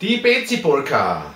Die Bezi-Polka.